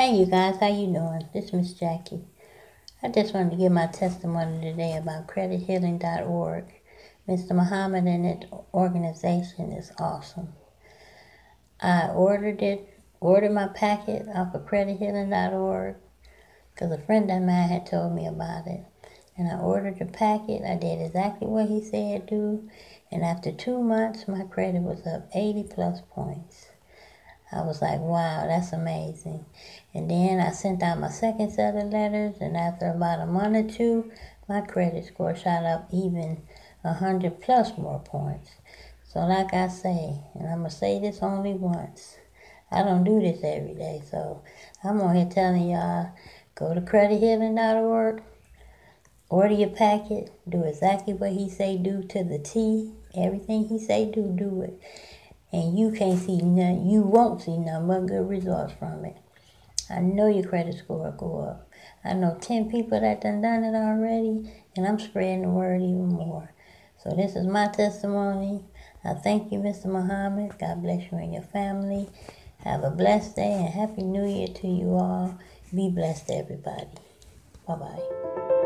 Hey you guys, how you doing? This is Miss Jackie. I just wanted to give my testimony today about credithealing.org. Mr. Muhammad and that organization is awesome. I ordered it, ordered my packet off of credithealing.org because a friend of mine had told me about it. And I ordered the packet. I did exactly what he said do. And after two months, my credit was up 80 plus points. I was like, wow, that's amazing. And then I sent out my second set of letters, and after about a month or two, my credit score shot up even a hundred plus more points. So like I say, and I'm gonna say this only once. I don't do this every day, so I'm on here telling y'all, go to credithealing.org, order your packet, do exactly what he say do to the T. Everything he say do, do it and you can't see none, you won't see none but good results from it. I know your credit score will go up. I know 10 people that done done it already, and I'm spreading the word even more. So this is my testimony. I thank you, Mr. Muhammad. God bless you and your family. Have a blessed day and Happy New Year to you all. Be blessed, everybody. Bye-bye.